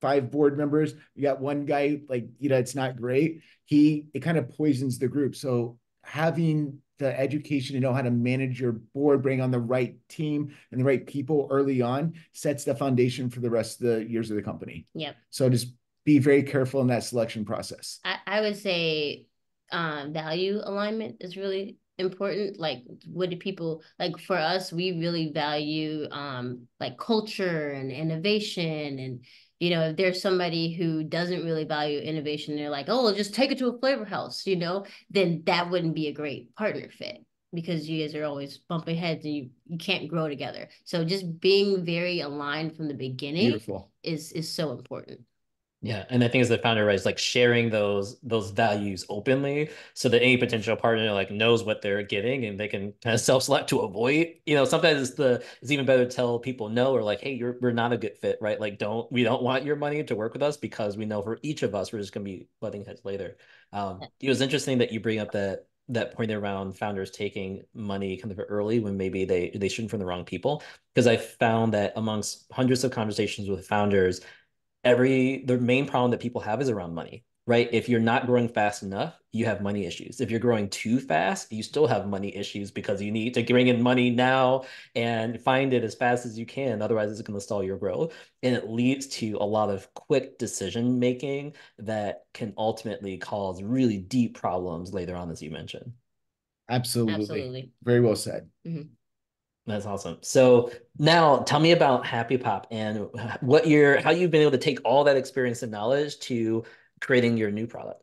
five board members, you got one guy, like, you know, it's not great. He, it kind of poisons the group. So having the education to know how to manage your board, bring on the right team and the right people early on sets the foundation for the rest of the years of the company. Yep. So just be very careful in that selection process. I, I would say um value alignment is really important like what do people like for us we really value um like culture and innovation and you know if there's somebody who doesn't really value innovation they're like oh just take it to a flavor house you know then that wouldn't be a great partner fit because you guys are always bumping heads and you you can't grow together so just being very aligned from the beginning Beautiful. is is so important Yeah, and I think as the founder, right, is like sharing those those values openly so that any potential partner like knows what they're getting and they can kind of self-select to avoid. You know, sometimes it's the it's even better to tell people no or like, hey, you're we're not a good fit, right? Like, don't we don't want your money to work with us because we know for each of us we're just gonna be butting heads later. Um, it was interesting that you bring up that that point around founders taking money kind of early when maybe they they shouldn't from the wrong people because I found that amongst hundreds of conversations with founders every the main problem that people have is around money right? If you're not growing fast enough you have money issues. If you're growing too fast you still have money issues because you need to bring in money now and find it as fast as you can. Otherwise it's going to stall your growth. And it leads to a lot of quick decision making that can ultimately cause really deep problems later on as you mentioned. Absolutely. absolutely. Very well said. Mm-hmm. That's awesome. So now tell me about Happy Pop and what you're how you've been able to take all that experience and knowledge to creating your new product.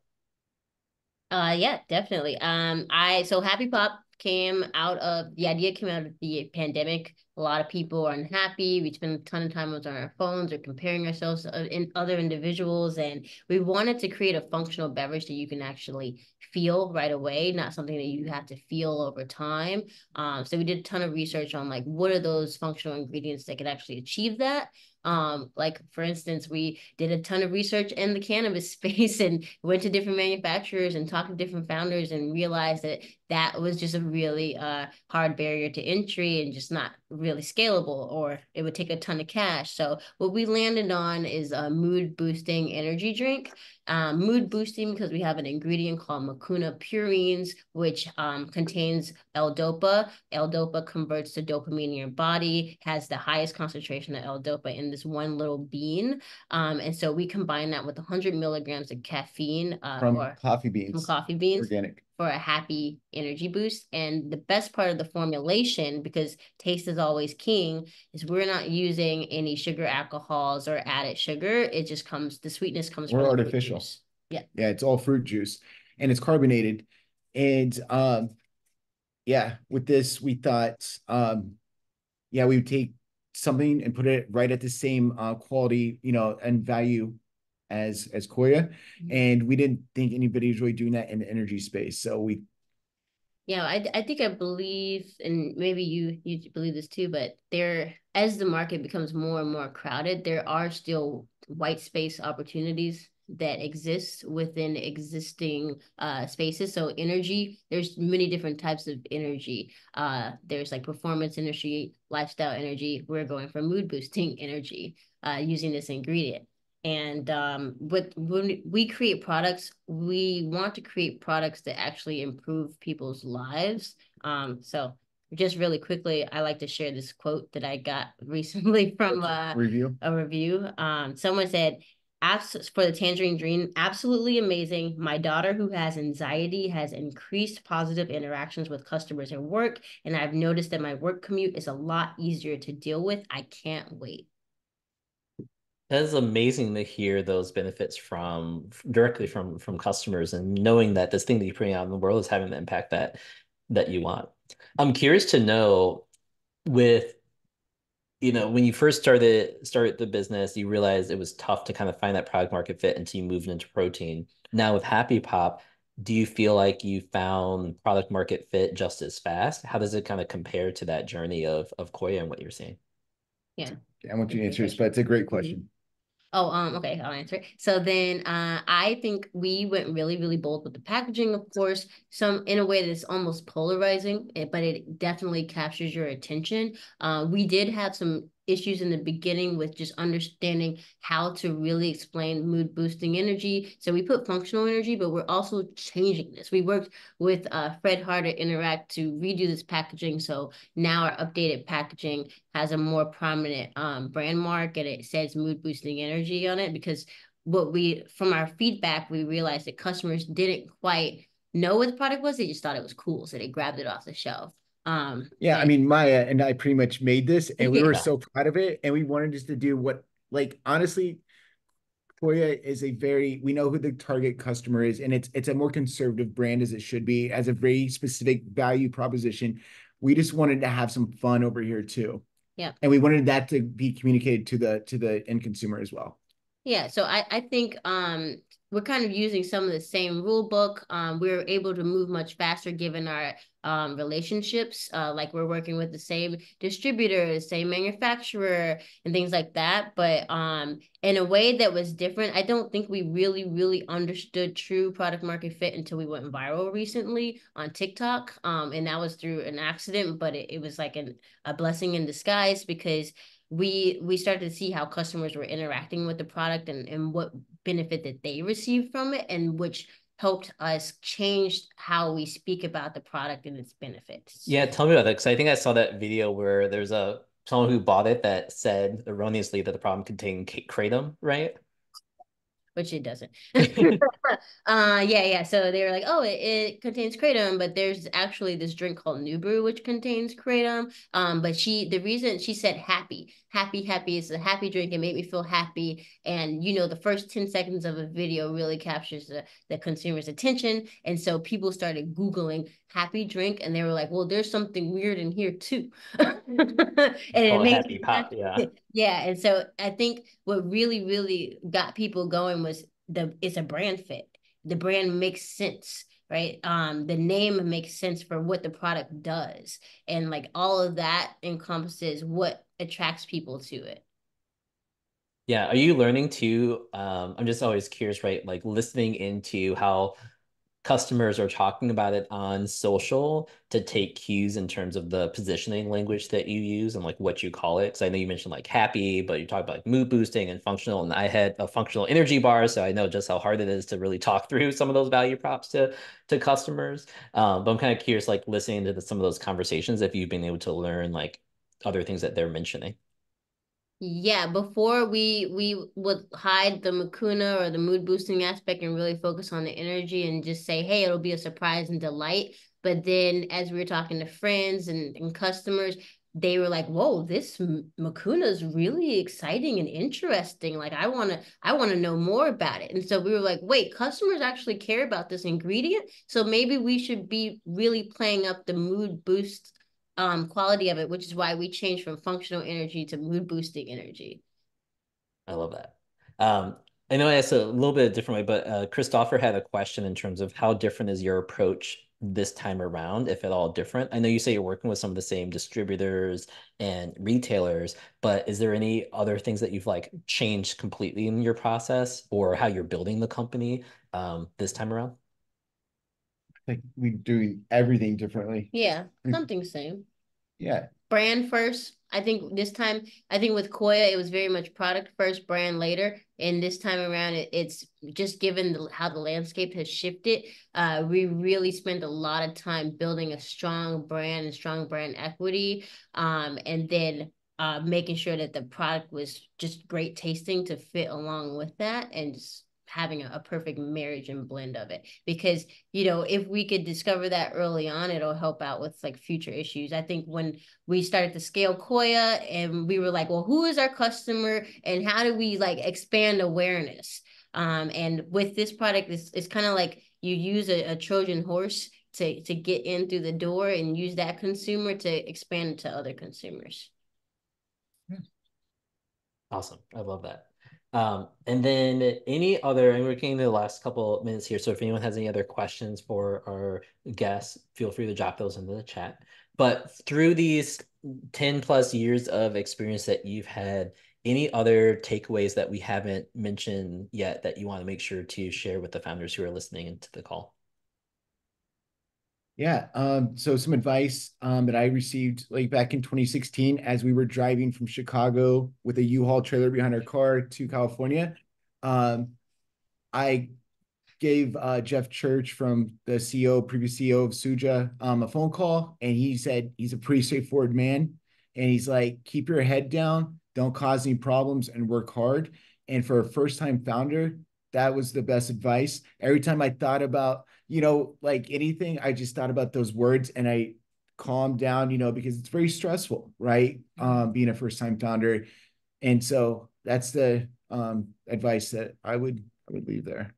Uh yeah, definitely. Um I so Happy Pop came out of the idea came out of the pandemic. A lot of people are unhappy. We spend a ton of time on our phones or comparing ourselves to in other individuals, and we wanted to create a functional beverage that you can actually feel right away, not something that you have to feel over time. Um, so we did a ton of research on like what are those functional ingredients that could actually achieve that. Um, like for instance, we did a ton of research in the cannabis space and went to different manufacturers and talked to different founders and realized that that was just a really uh, hard barrier to entry and just not really scalable or it would take a ton of cash. So what we landed on is a mood boosting energy drink. Um, mood boosting because we have an ingredient called mucuna pruriens, which um, contains L-DOPA. L-DOPA converts to dopamine in your body, has the highest concentration of L-DOPA in this one little bean. Um, and so we combine that with 100 milligrams of caffeine uh, from coffee beans. From coffee beans. Organic for a happy energy boost. And the best part of the formulation, because taste is always king, is we're not using any sugar alcohols or added sugar. It just comes, the sweetness comes or from artificial. Yeah. Yeah, it's all fruit juice and it's carbonated. And um yeah, with this we thought um yeah, we would take something and put it right at the same uh quality, you know, and value as as Koia, mm-hmm. and we didn't think anybody was really doing that in the energy space. So we yeah, I, I think I believe, and maybe you you believe this too, but there as the market becomes more and more crowded, there are still white space opportunities that exist within existing uh, spaces. So energy, there's many different types of energy. Uh, there's like performance energy, lifestyle energy. We're going for mood boosting energy uh, using this ingredient. And um, with when we create products, we want to create products that actually improve people's lives. Um, so just really quickly, I like to share this quote that I got recently from a uh, review. A review. Um, someone said, for the tangerine dream absolutely amazing my daughter who has anxiety has increased positive interactions with customers at work and i've noticed that my work commute is a lot easier to deal with i can't wait that is amazing to hear those benefits from directly from from customers and knowing that this thing that you're putting out in the world is having the impact that that you want. I'm curious to know with you know when you first started started the business, you realized it was tough to kind of find that product market fit until you moved into protein. Now with Happy Pop, do you feel like you found product market fit just as fast? How does it kind of compare to that journey of of Koia and what you're seeing? Yeah. I want you to answer this, but it's a great question. Oh, um, okay, I'll answer. It. So then uh, I think we went really, really bold with the packaging, of course, some in a way that's almost polarizing, eh, but it definitely captures your attention. Uh, we did have some issues in the beginning with just understanding how to really explain mood boosting energy. So we put functional energy, but we're also changing this. We worked with uh, Fred Harder Interact to redo this packaging. So now our updated packaging has a more prominent um, brand mark and it says mood boosting energy on it because what we, from our feedback, we realized that customers didn't quite know what the product was. They just thought it was cool. So they grabbed it off the shelf. Um, yeah, I mean, Maya and I pretty much made this, and we yeah. were so proud of it, and we wanted just to do what, like, honestly, Koia is a very we know who the target customer is, and it's it's a more conservative brand as it should be, as a very specific value proposition. We just wanted to have some fun over here too. Yeah, and we wanted that to be communicated to the to the end consumer as well. Yeah, so I I think um we're kind of using some of the same rule book. Um, we're able to move much faster given our um, relationships. Uh, like we're working with the same distributor, the same manufacturer, and things like that. But um, in a way that was different, I don't think we really, really understood true product market fit until we went viral recently on TikTok. Um, and that was through an accident, but it, it was like an, a blessing in disguise because we we started to see how customers were interacting with the product and, and what benefit that they received from it and which helped us change how we speak about the product and its benefits. Yeah, tell me about that because I think I saw that video where there's a someone who bought it that said erroneously that the problem contained kratom, right? Which it doesn't. uh, yeah, yeah. So they were like, oh, it, it, contains kratom, but there's actually this drink called New Brew which contains kratom. Um, but she, the reason she said happy, happy, happy is a happy drink. It made me feel happy, and you know, the first ten seconds of a video really captures the the consumer's attention, and so people started googling happy drink, and they were like, well, there's something weird in here too, and it Oh, makes happy pop, yeah. Yeah, and so I think what really, really got people going was the it's a brand fit. The brand makes sense, right? Um, the name makes sense for what the product does, and like all of that encompasses what attracts people to it. Yeah, are you learning too? Um, I'm just always curious, right? Like listening into how customers are talking about it on social to take cues in terms of the positioning language that you use and like what you call it. Because I know you mentioned like happy, but you talk about like mood boosting and functional. And I had a functional energy bar, so I know just how hard it is to really talk through some of those value props to to customers. Um, but I'm kind of curious, like listening to the, some of those conversations, if you've been able to learn like other things that they're mentioning. Yeah, before we we would hide the mucuna or the mood boosting aspect and really focus on the energy and just say, hey, it'll be a surprise and delight. But then as we were talking to friends and, and customers, they were like, whoa, this Mucuna is really exciting and interesting. Like I wanna, I wanna know more about it. And so we were like, wait, customers actually care about this ingredient. So maybe we should be really playing up the mood boost um, quality of it, which is why we changed from functional energy to mood boosting energy. I love that. Um, I know it's a little bit different way, but uh, Christopher had a question in terms of how different is your approach this time around, if at all different? I know you say you're working with some of the same distributors and retailers, but is there any other things that you've like changed completely in your process or how you're building the company um, this time around? Like we doing everything differently. Yeah, something same. Yeah. Brand first. I think this time, I think with Koia, it was very much product first, brand later. And this time around, it, it's just given the, how the landscape has shifted. Uh, we really spent a lot of time building a strong brand and strong brand equity. Um, and then uh, making sure that the product was just great tasting to fit along with that and just having a, a, perfect marriage and blend of it. Because you know if we could discover that early on it'll help out with like future issues. I think when we started to scale Koia and we were like well who is our customer and how do we like expand awareness? Um, and with this product it's, it's kind of like you use a, a trojan horse to to get in through the door and use that consumer to expand to other consumers. Awesome. I love that um, and then any other, and we're getting the last couple minutes here. So if anyone has any other questions for our guests, feel free to drop those into the chat. But through these 10 plus years of experience that you've had, any other takeaways that we haven't mentioned yet that you want to make sure to share with the founders who are listening into the call? Yeah. Um, so some advice um, that I received like back in 2016 as we were driving from Chicago with a U-Haul trailer behind our car to California. Um, I gave uh, Jeff Church from the CEO, previous CEO of Suja, um, a phone call, and he said he's a pretty straightforward man, and he's like, keep your head down, don't cause any problems, and work hard. And for a first-time founder, that was the best advice. Every time I thought about you know, like anything, I just thought about those words and I calmed down, you know, because it's very stressful, right? Mm-hmm. Um, being a first time founder. And so that's the um, advice that I would I would leave there.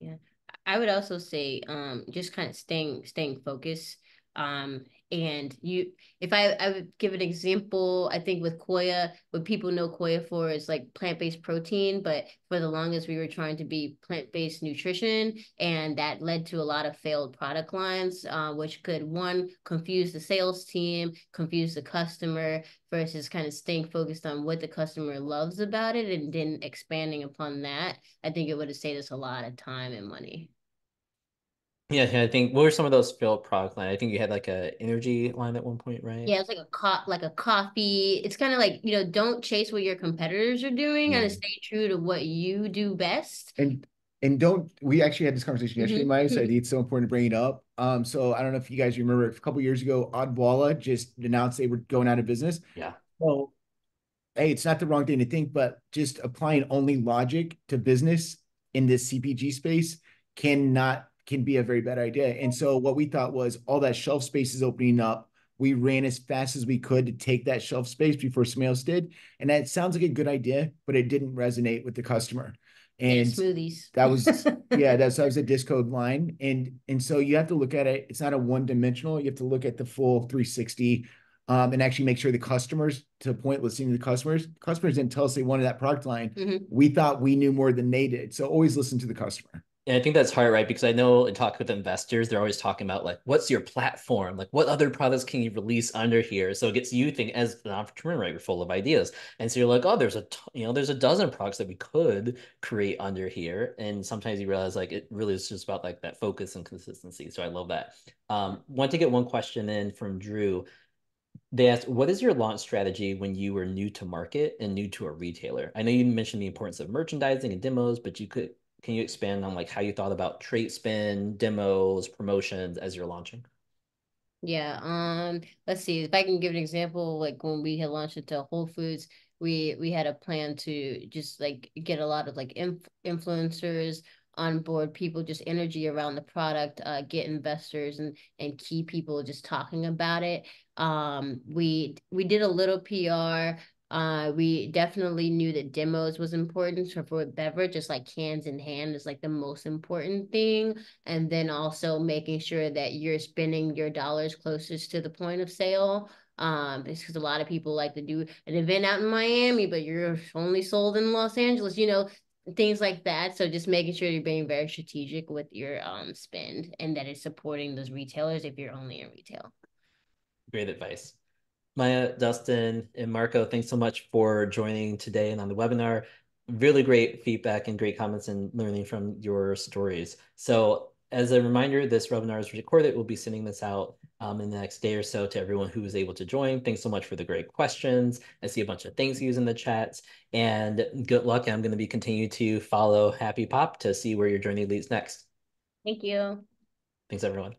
Yeah. I would also say um, just kind of staying staying focused um, and you, if I, I would give an example, I think with Koia, what people know Koia for is like plant-based protein, but for the longest we were trying to be plant-based nutrition, and that led to a lot of failed product lines, uh, which could one confuse the sales team, confuse the customer, versus kind of staying focused on what the customer loves about it, and then expanding upon that. I think it would have saved us a lot of time and money. Yeah, I think what were some of those failed product line? I think you had like a energy line at one point, right? Yeah, it's like a co- like a coffee. It's kind of like, you know, don't chase what your competitors are doing and stay true to what you do best. And and don't we actually had this conversation yesterday, mm-hmm. Maya, so I think it's so important to bring it up. Um, so I don't know if you guys remember a couple years ago, Odwalla just announced they were going out of business. Yeah. Well, hey, it's not the wrong thing to think, but just applying only logic to business in this CPG space cannot can be a very bad idea. And so what we thought was all that shelf space is opening up. We ran as fast as we could to take that shelf space before Smails did. And that sounds like a good idea, but it didn't resonate with the customer. And smoothies. that was yeah, that's that was a discode line. And and so you have to look at it, it's not a one-dimensional, you have to look at the full 360 um, and actually make sure the customers, to point, listening to the customers, customers didn't tell us they wanted that product line. Mhm. We thought we knew more than they did. So always listen to the customer. And I think that's hard, right? Because I know in talk with investors, they're always talking about like, what's your platform? Like, what other products can you release under here? So it gets you think as an entrepreneur, right? You're full of ideas, and so you're like, oh, there's a you know, there's a dozen products that we could create under here. And sometimes you realize like it really is just about like that focus and consistency. So I love that. Um, want to get one question in from Drew. They asked, what is your launch strategy when you were new to market and new to a retailer? I know you mentioned the importance of merchandising and demos, but you could can you expand on like how you thought about trade spend, demos, promotions as you're launching? Yeah, um, let's see if I can give an example. Like when we had launched it to Whole Foods, we we had a plan to just like get a lot of like inf influencers on board, people just energy around the product, uh, get investors and and key people just talking about it. Um, we we did a little PR. Uh, we definitely knew that demos was important. So for beverage, just like cans in hand is like the most important thing. And then also making sure that you're spending your dollars closest to the point of sale. Um, it's because a lot of people like to do an event out in Miami, but you're only sold in Los Angeles, you know, things like that. So just making sure you're being very strategic with your um spend and that it's supporting those retailers if you're only in retail. Great advice. Maya, Dustin, and Marco, thanks so much for joining today and on the webinar. Really great feedback and great comments and learning from your stories. So as a reminder, this webinar is recorded. We'll be sending this out um, in the next day or so to everyone who was able to join. Thanks so much for the great questions. I see a bunch of thanks yous in the chats and good luck. I'm going to be continue to follow Happy Pop to see where your journey leads next. Thank you. Thanks, everyone.